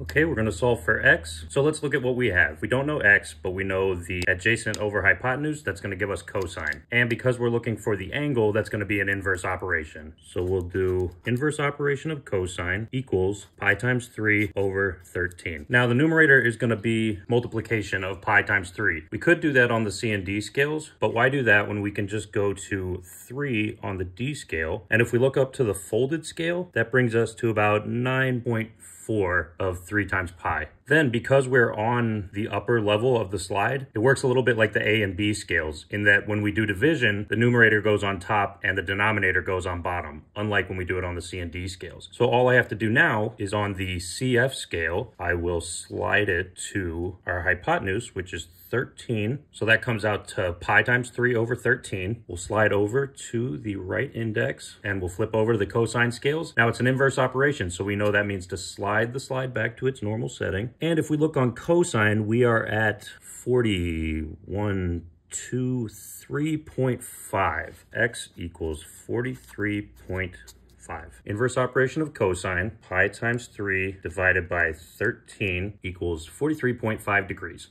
Okay, we're gonna solve for x. So let's look at what we have. We don't know x, but we know the adjacent over hypotenuse, that's gonna give us cosine. And because we're looking for the angle, that's gonna be an inverse operation. So we'll do inverse operation of cosine equals pi times three over 13. Now the numerator is gonna be multiplication of pi times three. We could do that on the C and D scales, but why do that when we can just go to three on the D scale? And if we look up to the folded scale, that brings us to about 9.4 of 3 times pi. Then, because we're on the upper level of the slide, it works a little bit like the A and B scales in that when we do division, the numerator goes on top and the denominator goes on bottom, unlike when we do it on the C and D scales. So all I have to do now is on the CF scale, I will slide it to our hypotenuse, which is 13. So that comes out to pi times 3 over 13. We'll slide over to the right index and we'll flip over to the cosine scales. Now it's an inverse operation, so we know that means to slide the slide back to its normal setting. And if we look on cosine, we are at 41, 2, 3.5. X equals 43.5. Inverse operation of cosine, pi times 3 divided by 13 equals 43.5 degrees.